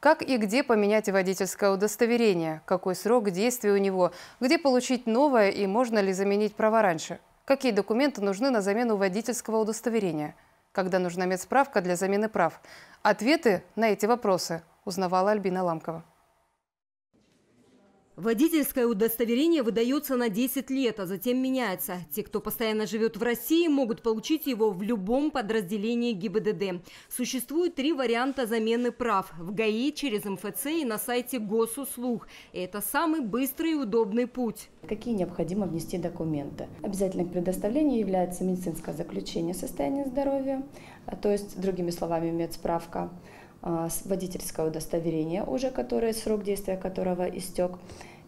Как и где поменять водительское удостоверение? Какой срок действия у него? Где получить новое и можно ли заменить права раньше? Какие документы нужны на замену водительского удостоверения? Когда нужна медсправка для замены прав? Ответы на эти вопросы узнавала Альбина Ламкова. Водительское удостоверение выдается на 10 лет, а затем меняется. Те, кто постоянно живет в России, могут получить его в любом подразделении ГИБДД. Существует три варианта замены прав. В ГАИ, через МФЦ и на сайте госуслуг. Это самый быстрый и удобный путь. Какие необходимо внести документы? Обязательно к предоставлению является медицинское заключение состояния здоровья, а то есть, другими словами, медсправка водительское удостоверение уже, которое срок действия которого истек,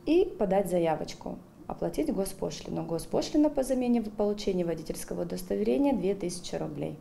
и подать заявочку оплатить госпошлину. Госпошлина по замене получения водительского удостоверения 2000 рублей.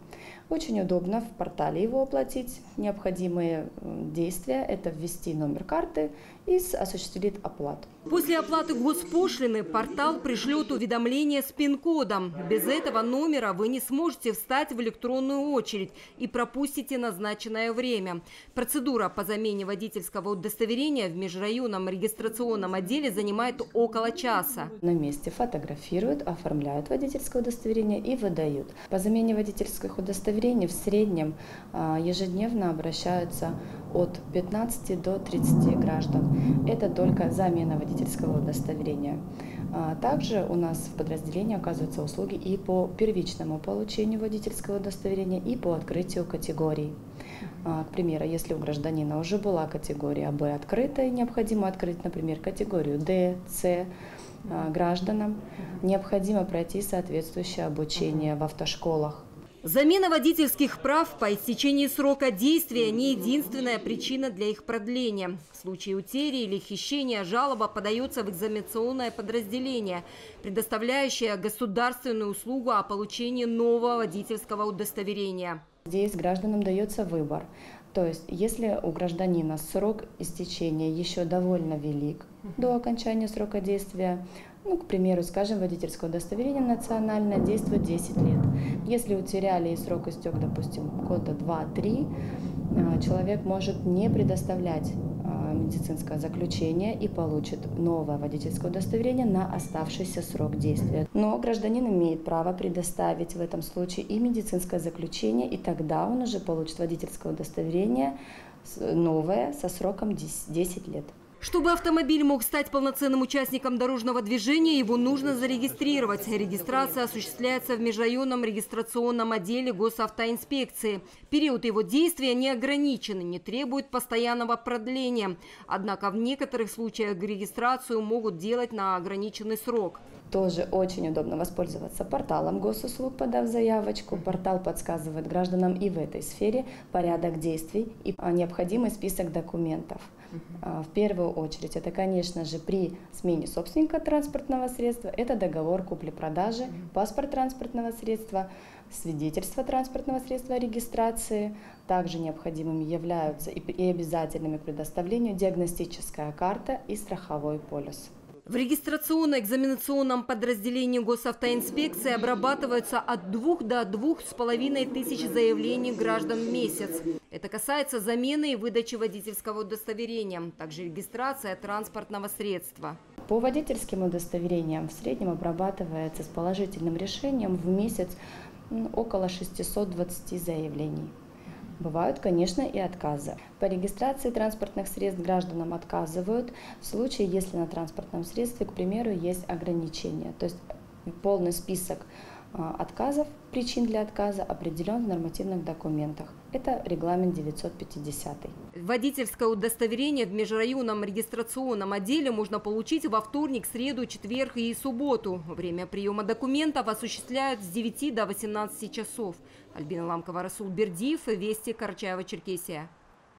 Очень удобно в портале его оплатить. Необходимые действия – это ввести номер карты и осуществить оплату. После оплаты госпошлины портал пришлет уведомление с пин-кодом. Без этого номера вы не сможете встать в электронную очередь и пропустите назначенное время. Процедура по замене водительского удостоверения в межрайонном регистрационном отделе занимает около часа. На месте фотографируют, оформляют водительское удостоверение и выдают. По замене водительских удостоверений в среднем а, ежедневно обращаются от 15 до 30 граждан. Это только замена водительского удостоверения. А также у нас в подразделении оказываются услуги и по первичному получению водительского удостоверения, и по открытию категорий. А, к примеру, если у гражданина уже была категория Б открыта, необходимо открыть, например, категорию Д, С, а, гражданам необходимо пройти соответствующее обучение в автошколах. Замена водительских прав по истечении срока действия не единственная причина для их продления. В случае утери или хищения жалоба подается в экзаменационное подразделение, предоставляющее государственную услугу о получении нового водительского удостоверения. Здесь гражданам дается выбор. То есть, если у гражданина срок истечения еще довольно велик до окончания срока действия, ну, к примеру, скажем, водительское удостоверение национальное действует 10 лет. Если утеряли и срок истек, допустим, года 2-3, а, человек может не предоставлять медицинское заключение и получит новое водительское удостоверение на оставшийся срок действия. Но гражданин имеет право предоставить в этом случае и медицинское заключение, и тогда он уже получит водительское удостоверение новое со сроком 10 лет. Чтобы автомобиль мог стать полноценным участником дорожного движения, его нужно зарегистрировать. Регистрация осуществляется в межрайонном регистрационном отделе госавтоинспекции. Период его действия не ограничен и не требует постоянного продления. Однако в некоторых случаях регистрацию могут делать на ограниченный срок. Тоже очень удобно воспользоваться порталом госуслуг, подав заявочку. Портал подсказывает гражданам и в этой сфере порядок действий и необходимый список документов. А, в первую очередь, это, конечно же, при смене собственника транспортного средства, это договор купли-продажи, паспорт транспортного средства, свидетельство транспортного средства о регистрации. Также необходимыми являются и обязательными предоставлению диагностическая карта и страховой полис. В регистрационно-экзаменационном подразделении госавтоинспекции обрабатываются от двух до двух с половиной тысяч заявлений граждан в месяц. Это касается замены и выдачи водительского удостоверения, также регистрация транспортного средства. По водительским удостоверениям в среднем обрабатывается с положительным решением в месяц около 620 заявлений. Бывают, конечно, и отказы. По регистрации транспортных средств гражданам отказывают в случае, если на транспортном средстве, к примеру, есть ограничения. То есть полный список а, отказов, причин для отказа определен в нормативных документах. Это регламент 950. Водительское удостоверение в межрайонном регистрационном отделе можно получить во вторник, среду, четверг и субботу. Время приема документов осуществляют с 9 до 18 часов. Альбина Ламкова, Расул Бердиев, Вести, Карачаева, Черкесия.